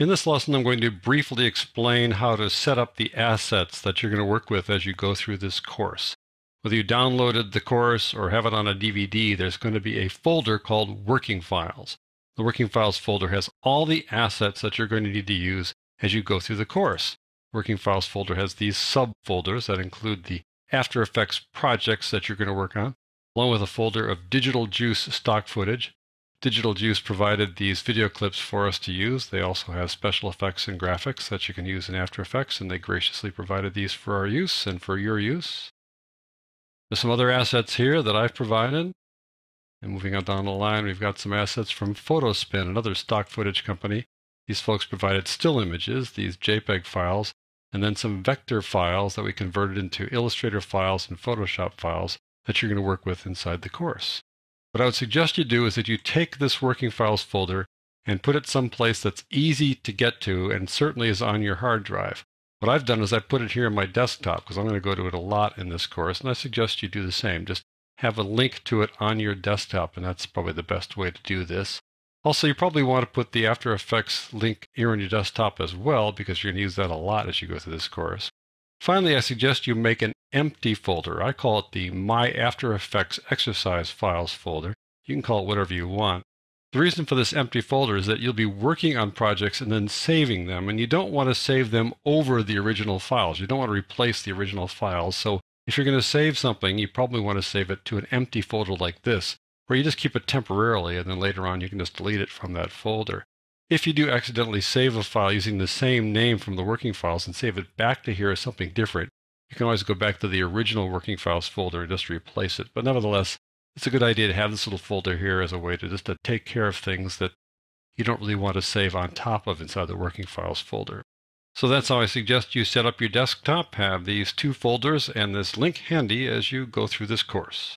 In this lesson, I'm going to briefly explain how to set up the assets that you're going to work with as you go through this course. Whether you downloaded the course or have it on a DVD, there's going to be a folder called Working Files. The Working Files folder has all the assets that you're going to need to use as you go through the course. Working Files folder has these subfolders that include the After Effects projects that you're going to work on, along with a folder of Digital Juice stock footage, Digital Juice provided these video clips for us to use. They also have special effects and graphics that you can use in After Effects, and they graciously provided these for our use and for your use. There's some other assets here that I've provided. And moving on down the line, we've got some assets from Photospin, another stock footage company. These folks provided still images, these JPEG files, and then some vector files that we converted into Illustrator files and Photoshop files that you're going to work with inside the course. What I would suggest you do is that you take this working files folder and put it someplace that's easy to get to and certainly is on your hard drive. What I've done is I put it here on my desktop because I'm going to go to it a lot in this course, and I suggest you do the same. Just have a link to it on your desktop, and that's probably the best way to do this. Also, you probably want to put the After Effects link here on your desktop as well because you're going to use that a lot as you go through this course. Finally, I suggest you make an empty folder. I call it the My After Effects Exercise Files folder. You can call it whatever you want. The reason for this empty folder is that you'll be working on projects and then saving them, and you don't want to save them over the original files. You don't want to replace the original files. So if you're going to save something, you probably want to save it to an empty folder like this, where you just keep it temporarily, and then later on you can just delete it from that folder. If you do accidentally save a file using the same name from the working files and save it back to here as something different, you can always go back to the original working files folder and just replace it. But nevertheless, it's a good idea to have this little folder here as a way to just to take care of things that you don't really want to save on top of inside the working files folder. So that's how I suggest you set up your desktop, have these two folders and this link handy as you go through this course.